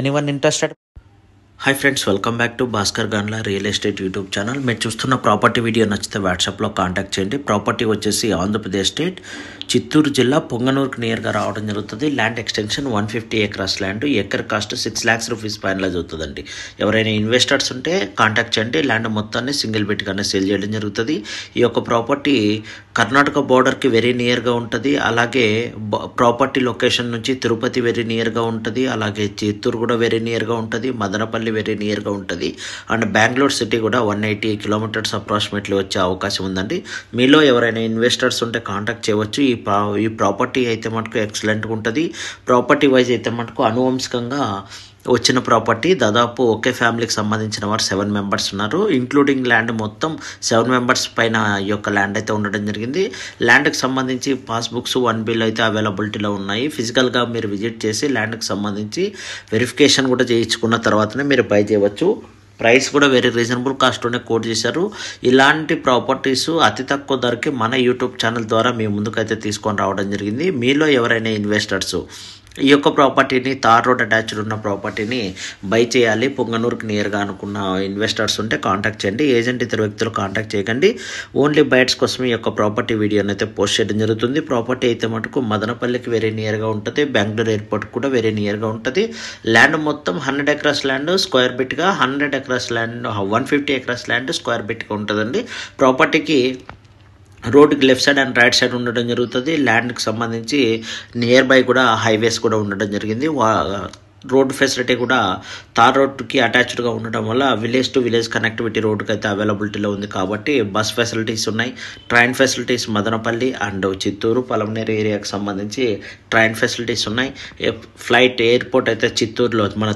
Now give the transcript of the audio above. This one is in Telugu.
Anyone interested hi friends welcome back to Bhaskar గన్లా real estate YouTube channel మీరు చూస్తున్న ప్రాపర్టీ వీడియో నచ్చితే వాట్సాప్లో కాంటాక్ట్ చేయండి. ప్రాపర్టీ వచ్చేసి ఆంధ్రప్రదేశ్ స్టేట్ చిత్తూరు జిల్లా పొంగనూరుకు నియర్గా రావడం జరుగుతుంది. Land extension one fifty acres land acre cost six lakhs rupees finalise అవుతుందండి ఎవరైనా ఇన్వెస్టర్స్ ఉంటే కాంటాక్ట్ చేయండి. ల్యాండ్ మొత్తాన్ని సింగిల్ బిట్గానే సేల్ చేయడం జరుగుతుంది. ఈ యొక్క ప్రాపర్టీ కర్ణాటక బోర్డర్కి వెరీ నియర్గా ఉంటుంది. అలాగే ప్రాపర్టీ లొకేషన్ నుంచి తిరుపతి వెరీ నియర్గా ఉంటుంది. అలాగే చిత్తూరు కూడా వెరీ నియర్గా ఉంటుంది. మదనపల్లి వెరీ నియర్గా ఉంటుంది. అండ్ బెంగళూరు సిటీ కూడా వన్ ఎయిటీ కిలోమీటర్స్ అప్రాక్సిమేట్లీ వచ్చే అవకాశం ఉందండి. మీలో ఎవరైనా ఇన్వెస్టర్స్ ఉంటే కాంటాక్ట్ చేయవచ్చు. ఈ ఈ ప్రా ఈ ప్రాపర్టీ అయితే మటుకు ఎక్సలెంట్గా ఉంటుంది. ప్రాపర్టీ వైజ్ అయితే మటుకు అనువంశికంగా వచ్చిన ప్రాపర్టీ దాదాపు ఒకే ఫ్యామిలీకి సంబంధించిన వారు సెవెన్ మెంబర్స్ ఉన్నారు. ఇంక్లూడింగ్ ల్యాండ్ మొత్తం సెవెన్ మెంబర్స్ పైన ఈ యొక్క ల్యాండ్ అయితే ఉండడం జరిగింది. ల్యాండ్కి సంబంధించి పాస్బుక్స్ వన్ బిల్ అయితే అవైలబిలిటీలో ఉన్నాయి. ఫిజికల్గా మీరు విజిట్ చేసి ల్యాండ్కి సంబంధించి వెరిఫికేషన్ కూడా చేయించుకున్న తర్వాతనే మీరు బై చేయవచ్చు. ప్రైస్ కూడా వెరీ రీజనబుల్ కాస్ట్లోనే కోట్ చేశారు. ఇలాంటి ప్రాపర్టీస్ అతి తక్కువ ధరకి మన యూట్యూబ్ ఛానల్ ద్వారా మీ ముందుకైతే తీసుకొని రావడం జరిగింది. మీలో ఎవరైనా ఇన్వెస్టర్స్ ఈ యొక్క ప్రాపర్టీని తార్ రోడ్ అటాచ్డ్ ఉన్న ప్రాపర్టీని బై చేయాలి. పొంగనూరుకి నియర్గా అనుకున్న ఇన్వెస్టర్స్ ఉంటే కాంటాక్ట్ చేయండి. ఏజెంట్ ఇతర వ్యక్తులు కాంటాక్ట్ చేయకండి. ఓన్లీ బైట్స్ కోసం ఈ యొక్క ప్రాపర్టీ వీడియోని అయితే పోస్ట్ చేయడం జరుగుతుంది. ప్రాపర్టీ అయితే మటుకు మదనపల్లికి వెరీ నియర్గా ఉంటుంది. బెంగళూరు ఎయిర్పోర్ట్ కూడా వెరీ నియర్గా ఉంటుంది. ల్యాండ్ మొత్తం hundred acres land square బిట్గా hundred acres land one fifty acres land square బిట్గా ఉంటుందండి. ప్రాపర్టీకి రోడ్డుకి left side and right side ఉండడం జరుగుతుంది. ల్యాండ్కి సంబంధించి నియర్ బై కూడా హైవేస్ కూడా ఉండడం జరిగింది. రోడ్ ఫెసిలిటీ కూడా తార్ రోడ్కి అటాచ్డ్గా ఉండడం వల్ల విలేజ్ టు విలేజ్ కనెక్టివిటీ రోడ్కి అయితే అవైలబిలిటీలో ఉంది కాబట్టి బస్ ఫెసిలిటీస్ ఉన్నాయి. Train facilities Madanapalle and Chittoor Palamaner ఏరియాకి సంబంధించి ట్రైన్ ఫెసిలిటీస్ ఉన్నాయి. ఫ్లైట్ ఎయిర్పోర్ట్ అయితే చిత్తూరులో మన